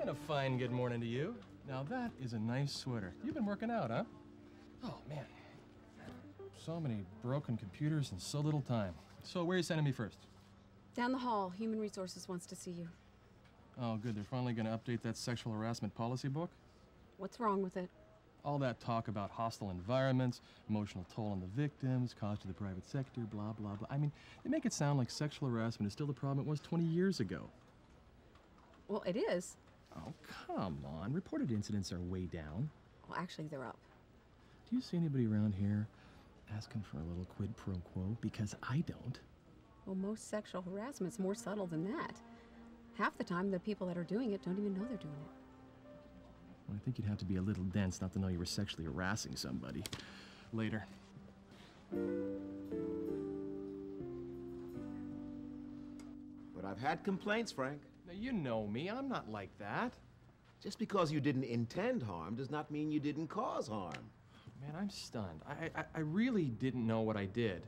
And a fine good morning to you. Now that is a nice sweater. You've been working out, huh? Oh, man. So many broken computers and so little time. So where are you sending me first? Down the hall, Human Resources wants to see you. Oh, good. They're finally going to update that sexual harassment policy book. What's wrong with it? All that talk about hostile environments, emotional toll on the victims, cost to the private sector, blah, blah, blah. I mean, they make it sound like sexual harassment is still the problem it was 20 years ago. Well, it is. Oh, come on. Reported incidents are way down. Well, actually, they're up. Do you see anybody around here asking for a little quid pro quo? Because I don't. Well, most sexual harassment's more subtle than that. Half the time, the people that are doing it don't even know they're doing it. Well, I think you'd have to be a little dense not to know you were sexually harassing somebody. Later. But I've had complaints, Frank. Now, you know me. I'm not like that. Just because you didn't intend harm does not mean you didn't cause harm. Man, I'm stunned. I, I, I really didn't know what I did.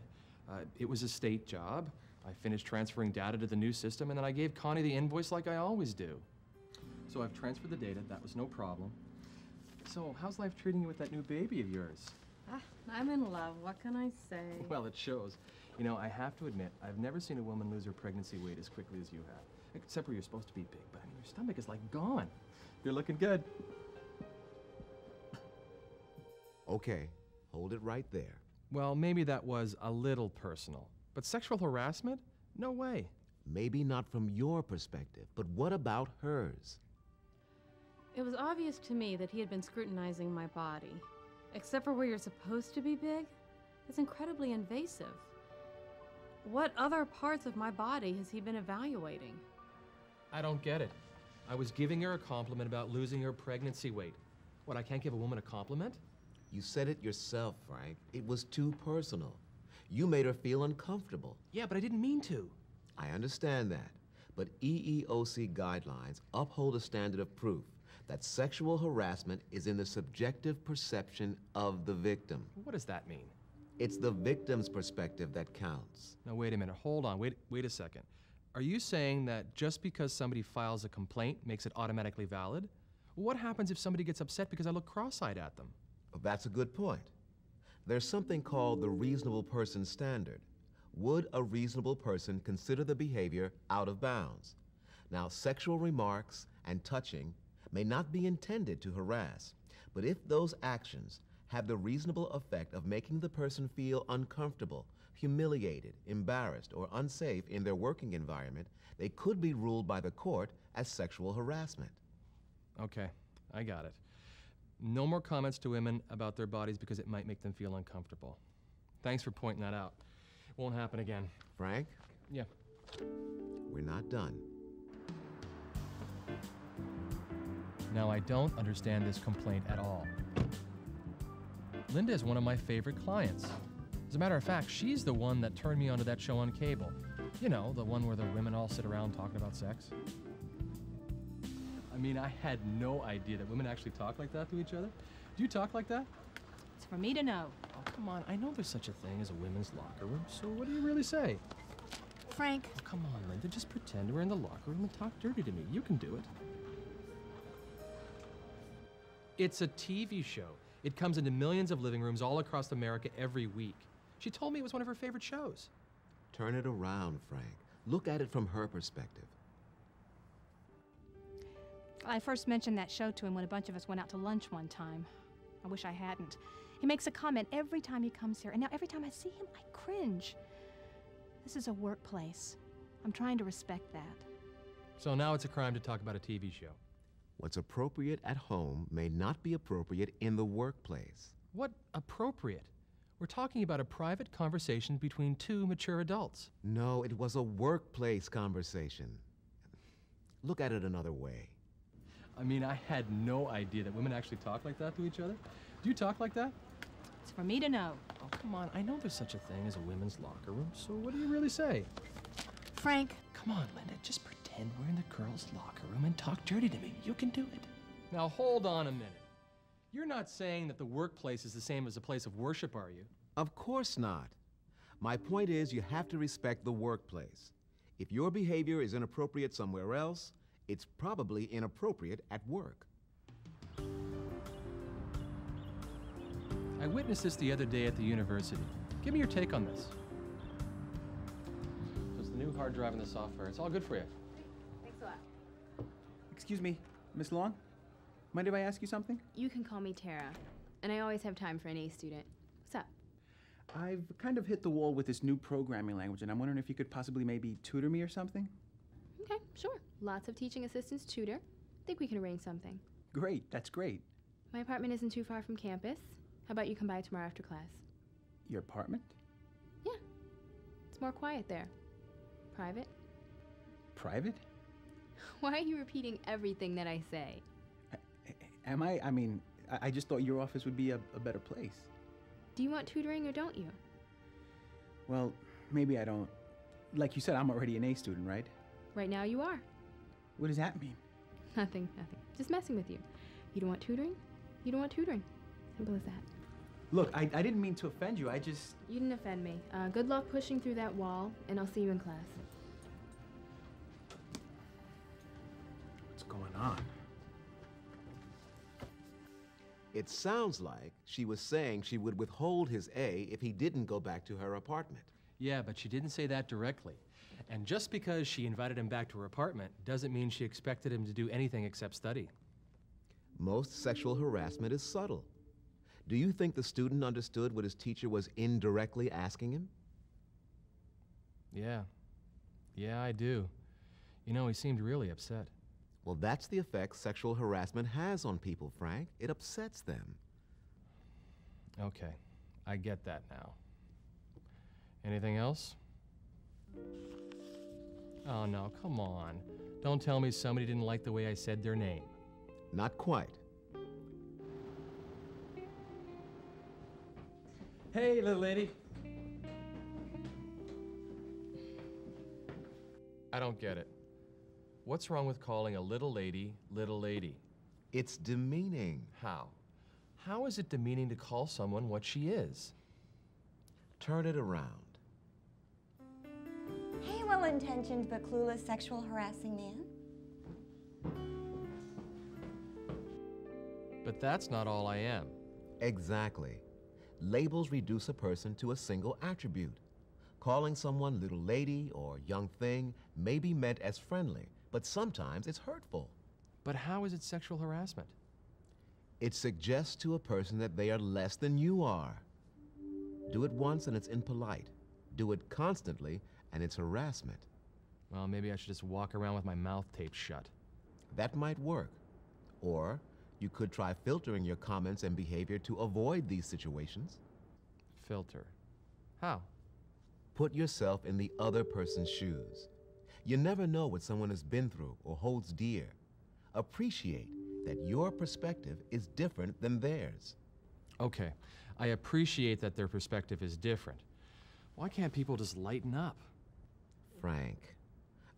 Uh, it was a state job. I finished transferring data to the new system, and then I gave Connie the invoice like I always do. So I've transferred the data. That was no problem. So, how's life treating you with that new baby of yours? Ah, I'm in love. What can I say? Well, it shows. You know, I have to admit, I've never seen a woman lose her pregnancy weight as quickly as you have. Except where you're supposed to be big, but I mean, your stomach is like gone. You're looking good. Okay, hold it right there. Well, maybe that was a little personal. But sexual harassment? No way. Maybe not from your perspective, but what about hers? It was obvious to me that he had been scrutinizing my body. Except for where you're supposed to be big, it's incredibly invasive. What other parts of my body has he been evaluating? I don't get it. I was giving her a compliment about losing her pregnancy weight. What, I can't give a woman a compliment? You said it yourself, Frank. It was too personal. You made her feel uncomfortable. Yeah, but I didn't mean to. I understand that. But E EEOC guidelines uphold a standard of proof that sexual harassment is in the subjective perception of the victim. What does that mean? It's the victim's perspective that counts. Now, wait a minute. Hold on. Wait, wait a second. Are you saying that just because somebody files a complaint makes it automatically valid? What happens if somebody gets upset because I look cross eyed at them? Oh, that's a good point. There's something called the reasonable person standard. Would a reasonable person consider the behavior out of bounds? Now, sexual remarks and touching may not be intended to harass, but if those actions have the reasonable effect of making the person feel uncomfortable, humiliated, embarrassed, or unsafe in their working environment, they could be ruled by the court as sexual harassment. Okay, I got it. No more comments to women about their bodies because it might make them feel uncomfortable. Thanks for pointing that out. Won't happen again. Frank, Yeah. we're not done. Now, I don't understand this complaint at all. Linda is one of my favorite clients. As a matter of fact, she's the one that turned me onto that show on cable. You know, the one where the women all sit around talking about sex. I mean, I had no idea that women actually talk like that to each other. Do you talk like that? It's for me to know. Oh, come on. I know there's such a thing as a women's locker room, so what do you really say? Frank, Oh, come on, Linda. Just pretend we're in the locker room and talk dirty to me. You can do it. It's a TV show. It comes into millions of living rooms all across America every week. She told me it was one of her favorite shows. Turn it around, Frank. Look at it from her perspective. I first mentioned that show to him when a bunch of us went out to lunch one time. I wish I hadn't. He makes a comment every time he comes here, and now every time I see him, I cringe. This is a workplace. I'm trying to respect that. So now it's a crime to talk about a TV show. What's appropriate at home may not be appropriate in the workplace. What appropriate? We're talking about a private conversation between two mature adults. No, it was a workplace conversation. Look at it another way. I mean, I had no idea that women actually talk like that to each other. Do you talk like that? It's for me to know. Oh, come on. I know there's such a thing as a women's locker room, so what do you really say? Frank, Come on, Linda. Just pretend we're in the girls' locker room and talk dirty to me. You can do it. Now, hold on a minute. You're not saying that the workplace is the same as a place of worship, are you? Of course not. My point is, you have to respect the workplace. If your behavior is inappropriate somewhere else, It's probably inappropriate at work. I witnessed this the other day at the university. Give me your take on this. So it's the new hard drive and the software. It's all good for you. Thanks a lot. Excuse me, Miss Long? Mind if I ask you something? You can call me Tara, and I always have time for an A student. What's up? I've kind of hit the wall with this new programming language, and I'm wondering if you could possibly maybe tutor me or something? Okay, sure. Lots of teaching assistants tutor. I think we can arrange something. Great, that's great. My apartment isn't too far from campus. How about you come by tomorrow after class? Your apartment? Yeah. It's more quiet there. Private? Private? Why are you repeating everything that I say? Am I? I mean, I, I just thought your office would be a, a better place. Do you want tutoring or don't you? Well, maybe I don't. Like you said, I'm already an A student, right? Right now you are. What does that mean? Nothing, nothing. Just messing with you. You don't want tutoring? You don't want tutoring. Simple as that. Look, I, I didn't mean to offend you. I just. You didn't offend me. Uh, good luck pushing through that wall, and I'll see you in class. On? It sounds like she was saying she would withhold his A if he didn't go back to her apartment. Yeah, but she didn't say that directly. And just because she invited him back to her apartment doesn't mean she expected him to do anything except study. Most sexual harassment is subtle. Do you think the student understood what his teacher was indirectly asking him? Yeah. Yeah, I do. You know, he seemed really upset. Well, that's the effect sexual harassment has on people, Frank. It upsets them. Okay, I get that now. Anything else? Oh, no, come on. Don't tell me somebody didn't like the way I said their name. Not quite. Hey, little lady. I don't get it. What's wrong with calling a little lady, little lady? It's demeaning. How? How is it demeaning to call someone what she is? Turn it around. Hey, well intentioned but clueless sexual harassing man. But that's not all I am. Exactly. Labels reduce a person to a single attribute. Calling someone little lady or young thing may be meant as friendly, but sometimes it's hurtful. But how is it sexual harassment? It suggests to a person that they are less than you are. Do it once and it's impolite. Do it constantly and it's harassment. Well, maybe I should just walk around with my mouth taped shut. That might work. Or you could try filtering your comments and behavior to avoid these situations. Filter. How? Put yourself in the other person's shoes. You never know what someone has been through or holds dear. Appreciate that your perspective is different than theirs. Okay, I appreciate that their perspective is different. Why can't people just lighten up? Frank,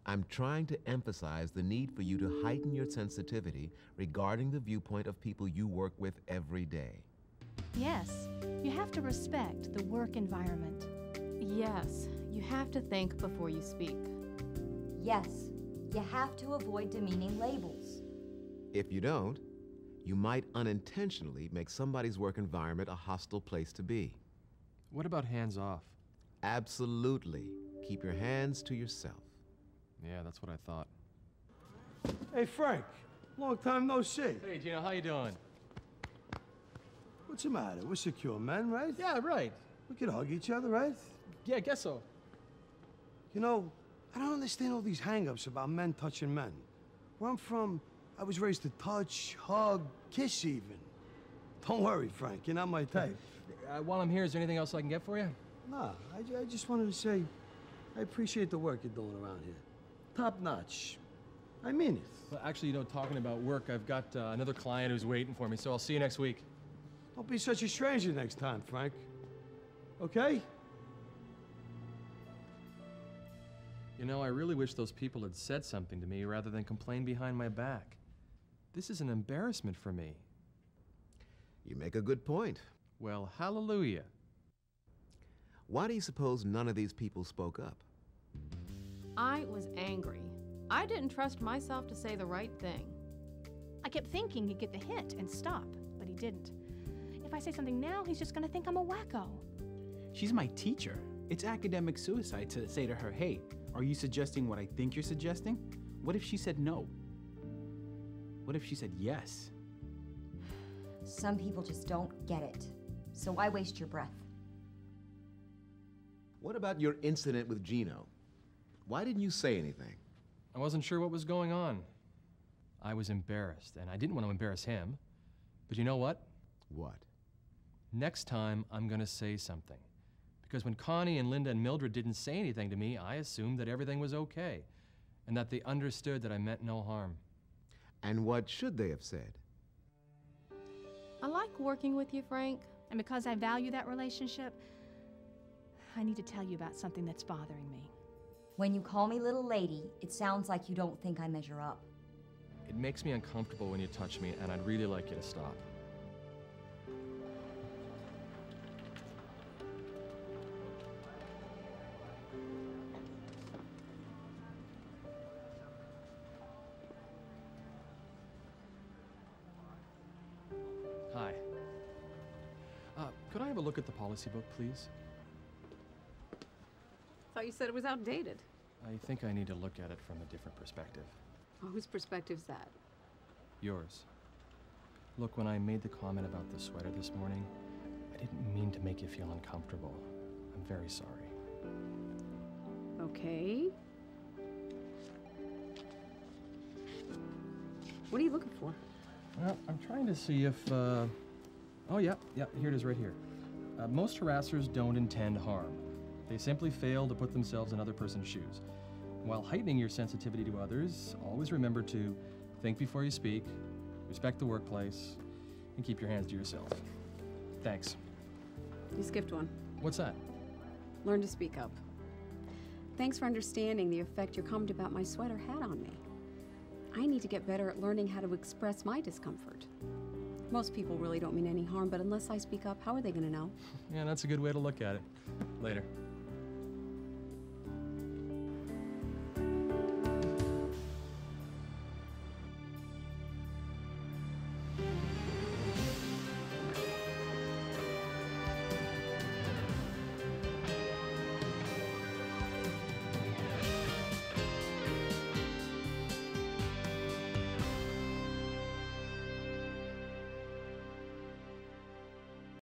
I'm trying to emphasize the need for you to heighten your sensitivity regarding the viewpoint of people you work with every day. Yes, you have to respect the work environment. Yes, you have to think before you speak. Yes, you have to avoid demeaning labels. If you don't, you might unintentionally make somebody's work environment a hostile place to be. What about hands off? Absolutely. Keep your hands to yourself. Yeah, that's what I thought. Hey, Frank. Long time no see. Hey, Gino, how you doing? What's the matter? We're secure men, right? Yeah, right. We can hug each other, right? Yeah, I guess so. You know, I don't understand all these hang-ups about men touching men. Where I'm from, I was raised to touch, hug, kiss even. Don't worry, Frank. You're not my type. Uh, while I'm here, is there anything else I can get for you? nah, I, I just wanted to say I appreciate the work you're doing around here. Top notch. I mean it. Well, actually, you know, talking about work, I've got uh, another client who's waiting for me, so I'll see you next week. Don't be such a stranger next time, Frank. Okay? You know, I really wish those people had said something to me rather than complain behind my back. This is an embarrassment for me. You make a good point. Well, hallelujah. Why do you suppose none of these people spoke up? I was angry. I didn't trust myself to say the right thing. I kept thinking he'd get the hint and stop, but he didn't. If I say something now, he's just gonna think I'm a wacko. She's my teacher. It's academic suicide to say to her, hey, are you suggesting what I think you're suggesting? What if she said no? What if she said yes? Some people just don't get it. So why waste your breath? What about your incident with Gino? Why didn't you say anything? I wasn't sure what was going on. I was embarrassed, and I didn't want to embarrass him. But you know what? What? Next time, I'm gonna say something. Because when Connie and Linda and Mildred didn't say anything to me, I assumed that everything was okay, and that they understood that I meant no harm. And what should they have said? I like working with you, Frank. And because I value that relationship, I need to tell you about something that's bothering me. When you call me little lady, it sounds like you don't think I measure up. It makes me uncomfortable when you touch me, and I'd really like you to stop. Have a look at the policy book, please? Thought you said it was outdated. I think I need to look at it from a different perspective. Oh, whose perspective's that? Yours. Look, when I made the comment about the sweater this morning, I didn't mean to make you feel uncomfortable. I'm very sorry. Okay. What are you looking for? Well, I'm trying to see if, uh... Oh, yeah, yeah, here it is right here. Uh, most harassers don't intend harm. They simply fail to put themselves in other person's shoes. While heightening your sensitivity to others, always remember to think before you speak, respect the workplace, and keep your hands to yourself. Thanks. You skipped one. What's that? Learn to speak up. Thanks for understanding the effect your comment about my sweater had on me. I need to get better at learning how to express my discomfort. Most people really don't mean any harm, but unless I speak up, how are they going to know? Yeah, that's a good way to look at it. Later.